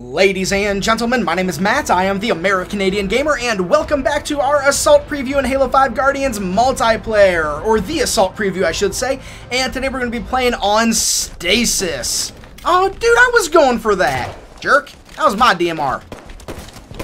Ladies and gentlemen, my name is Matt, I am the American-Canadian Gamer, and welcome back to our Assault Preview in Halo 5 Guardians multiplayer, or the Assault Preview I should say, and today we're going to be playing on Stasis. Oh dude, I was going for that, jerk. That was my DMR.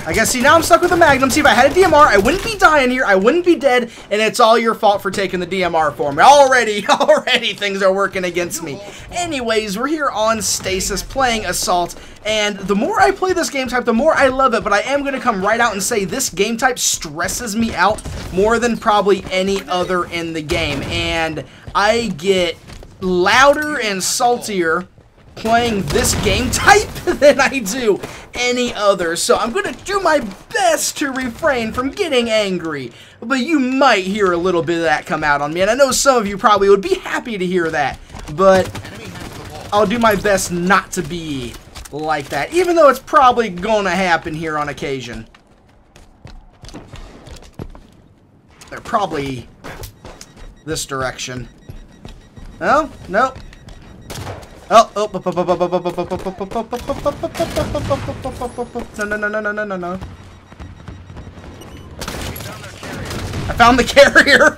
I guess, see, now I'm stuck with the Magnum. See, if I had a DMR, I wouldn't be dying here, I wouldn't be dead, and it's all your fault for taking the DMR for me. Already, already things are working against me. Anyways, we're here on Stasis playing Assault, and the more I play this game type, the more I love it, but I am going to come right out and say this game type stresses me out more than probably any other in the game, and I get louder and saltier playing this game type than I do any other. So I'm to do my best to refrain from getting angry. But you might hear a little bit of that come out on me. And I know some of you probably would be happy to hear that. But I'll do my best not to be like that. Even though it's probably to happen here on occasion. They're probably this direction. Oh, nope. Oh, oh, no, no, no, no, no, no, no. I found the carrier.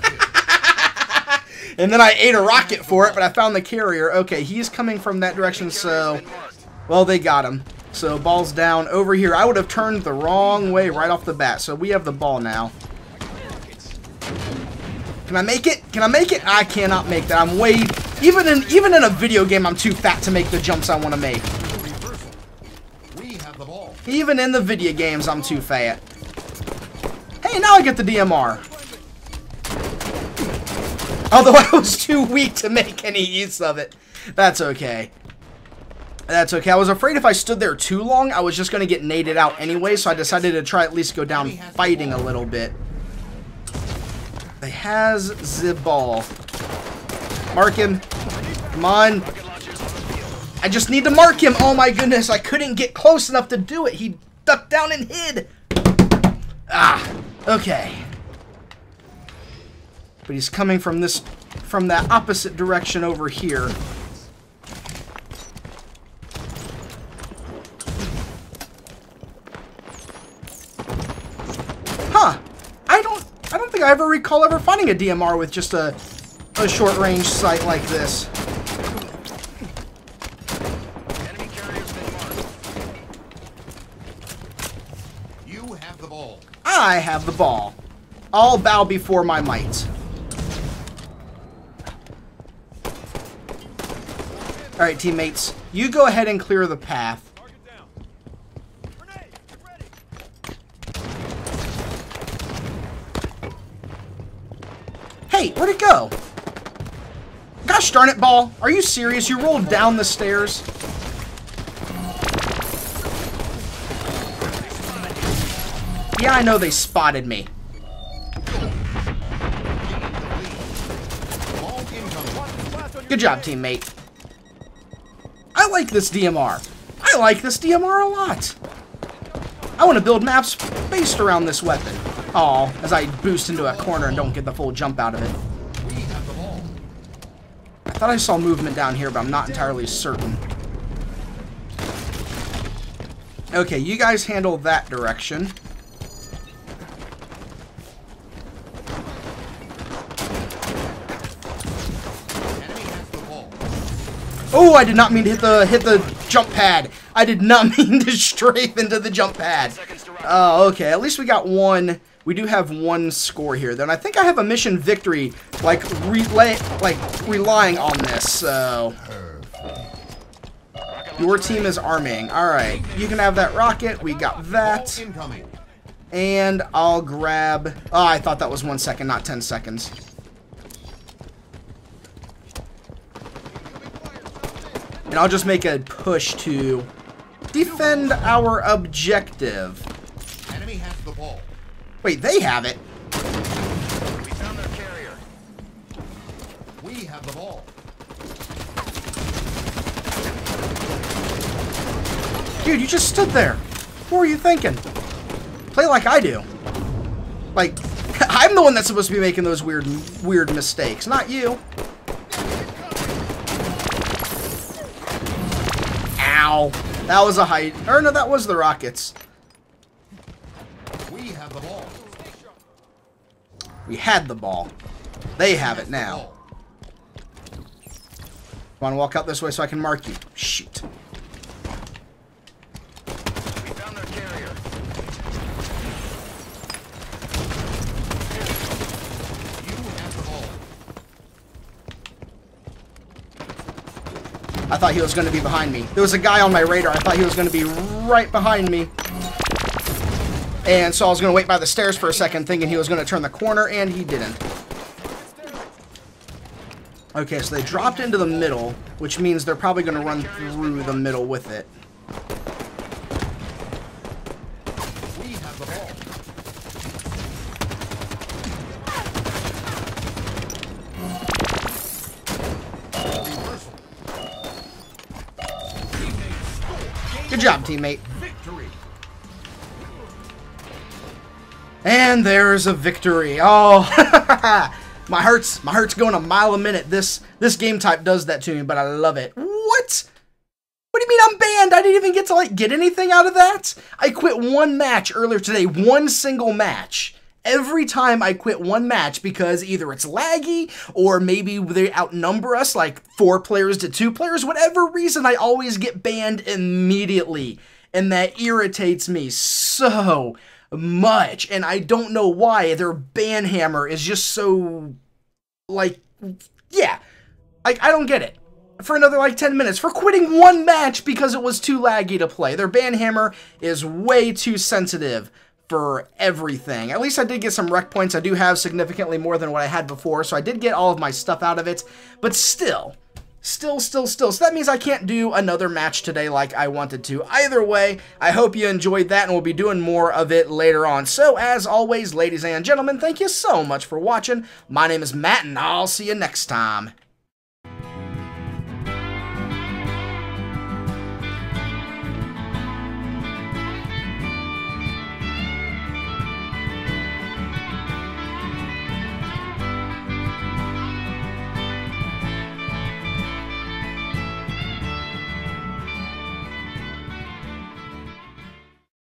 and then I ate a rocket for it, but I found the carrier. Okay, he's coming from that direction, so... Well, they got him. So, ball's down over here. I would have turned the wrong way right off the bat, so we have the ball now. Can I make it? Can I make it? I cannot make that. I'm way even in even in a video game, I'm too fat to make the jumps I want to make. Even in the video games, I'm too fat. Hey, now I get the DMR. Although I was too weak to make any use of it. That's okay. That's okay. I was afraid if I stood there too long, I was just going to get naded out anyway, so I decided to try at least go down fighting a little bit. They has the ball. Mark him. Come on. I just need to mark him. Oh my goodness, I couldn't get close enough to do it. He ducked down and hid. Ah, okay. But he's coming from this, from that opposite direction over here. Huh. I don't, I don't think I ever recall ever finding a DMR with just a a short-range sight like this. You have the ball. I have the ball. I'll bow before my might. Alright, teammates. You go ahead and clear the path. Hey, where'd it go? Gosh darn it, Ball. Are you serious? You rolled down the stairs? Yeah, I know they spotted me. Good job, teammate. I like this DMR. I like this DMR a lot. I want to build maps based around this weapon. Oh, as I boost into a corner and don't get the full jump out of it thought I saw movement down here, but I'm not entirely certain. Okay, you guys handle that direction. Oh, I did not mean to hit the hit the jump pad. I did not mean to strafe into the jump pad. Oh, uh, okay. At least we got one we do have one score here. Then I think I have a mission victory, like relay, like relying on this. So your team is arming. All right, you can have that rocket. We got that. And I'll grab. Oh, I thought that was one second, not ten seconds. And I'll just make a push to defend our objective. Enemy has the ball. Wait, they have it. We found their carrier. We have the ball. Dude, you just stood there. What were you thinking? Play like I do. Like, I'm the one that's supposed to be making those weird, weird mistakes, not you. Ow. That was a height. Or no, that was the Rockets. We have the ball. We had the ball. They have it now. Come on, walk out this way so I can mark you. Shoot. I thought he was going to be behind me. There was a guy on my radar. I thought he was going to be right behind me. And so I was going to wait by the stairs for a second, thinking he was going to turn the corner, and he didn't. Okay, so they dropped into the middle, which means they're probably going to run through the middle with it. Good job, teammate. And there's a victory. Oh, my heart's my heart's going a mile a minute. This this game type does that to me, but I love it. What? What do you mean I'm banned? I didn't even get to like get anything out of that. I quit one match earlier today, one single match. Every time I quit one match because either it's laggy or maybe they outnumber us like four players to two players, whatever reason, I always get banned immediately. And that irritates me so much. And I don't know why. Their banhammer is just so like yeah. I, I don't get it. For another like 10 minutes for quitting one match because it was too laggy to play. Their banhammer is way too sensitive for everything. At least I did get some REQ points. I do have significantly more than what I had before, so I did get all of my stuff out of it. But still, Still, still, still. So that means I can't do another match today like I wanted to. Either way, I hope you enjoyed that and we'll be doing more of it later on. So as always, ladies and gentlemen, thank you so much for watching. My name is Matt and I'll see you next time.